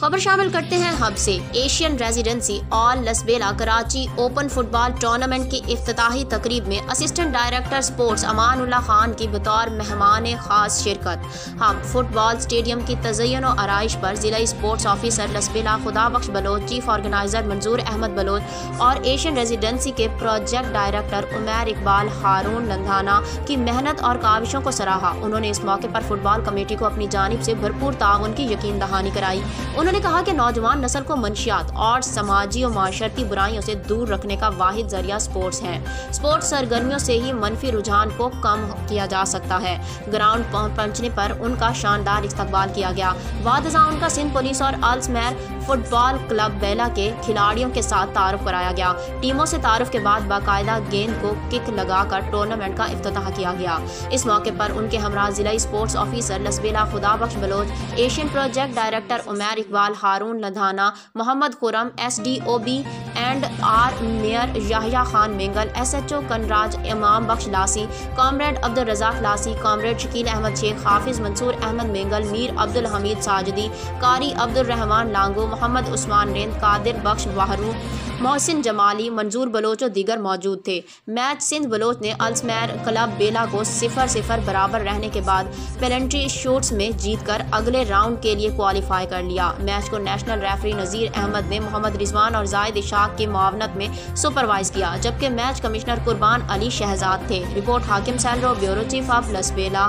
خبر شامل کرتے ہیں ہب سے۔ Asian residency all Lasbela Karachi open football tournament کی افتتاحی تقریب میں assistant director sports Aman Ullah Khan کی بطور مہمان خاص شرکت۔ ہب فٹ بال سٹیڈیم کی تزین و آرائش پر ضلع sports officer Lasbela Khuda Bakhsh Baloch, chief organiser Manzoor Ahmed Baloch اور ایشین ریزیڈنسی کے پروجیکٹ ڈائریکٹر عمیر اقبال ہارون لندھانا کی محنت اور کاوشوں کو سراہا۔ انہوں نے اس موقع پر فٹ بال کمیٹی کو اپنی جانب سے بھرپور تعاون کی یقین دہانی کرائی۔ انہوں نے کہا کہ نوجوان نسل کو منشیات اور سماجی و معاشرتی برائیوں سے دور رکھنے کا واحد ذریعہ سپورٹس ہیں۔ سپورٹس سرگرمیوں سے ہی منفی رجحان کو کم کیا جا سکتا ہے۔ گراؤنڈ پہنچنے پر ان کا شاندار استقبال کیا گیا۔ بعد ان کا سندھ پولیس اور آلسمیر فٹ بال کلب بیلا کے کھلاڑیوں کے ساتھ تعارف کرایا گیا۔ ٹیموں سے تعارف کے بعد باقاعدہ گیند کو کک لگا کر ٹورنامنٹ کا افتتاح کیا گیا۔ اس موقع پر ان کے ہمراہ ضلع sports officer Lasbela Khuda Bakhsh Baloch, Asian project director Umair Iqbal Haroon Ludhana Muhammad Khurram S D O B and R mayor Yahya Khan Mengal S H O Kanraj Imam Bakhsh Lasi comrade Abdur Razzaq Lasi comrade Shakeel Ahmed Sheikh Hafiz Mansoor Ahmad Mengal میر عبد الحمید ساجدی قاری عبد الرحمان لانگو محمد عثمان ریند قادر بخش وحرو محسن جمالی منظور بلوچ و دیگر موجود تھے۔ Match Sindh Baloch نے السمیر club بیلا کو صفر صفر برابر رہنے کے بعد پیلنٹری شوٹس میں جیت کر اگلے راؤنڈ کے لیے کوالیفائی کر لیا۔ میچ کو نیشنل ریفری نذیر احمد نے محمد رضوان اور زائد اشاق کی معاونت میں سپروائز کیا، جبکہ میچ کمشنر قربان علی شہزاد تھے۔ Report Hakim Sandro bureau chief of Lasbela.